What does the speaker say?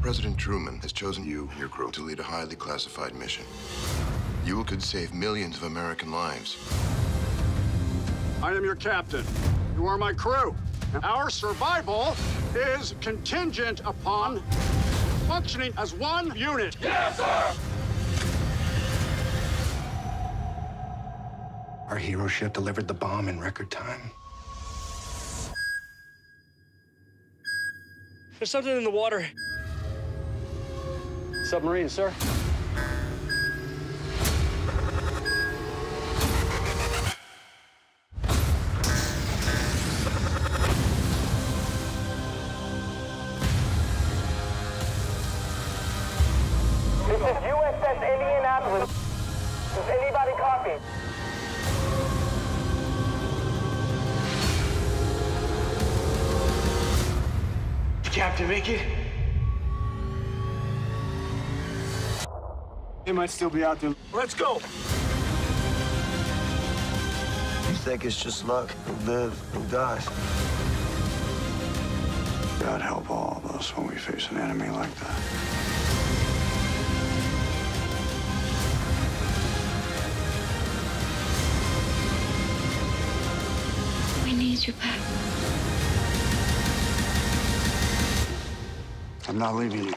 President Truman has chosen you and your crew to lead a highly classified mission. You could save millions of American lives. I am your captain. You are my crew. And our survival is contingent upon functioning as one unit. Yes, sir! Our hero ship delivered the bomb in record time. There's something in the water. Submarine, sir. This is USS Indianapolis. Does anybody copy? Captain, make it. They might still be out there. Let's go. You think it's just luck? Who lives, who dies? God help all of us when we face an enemy like that. We need you back. I'm not leaving you.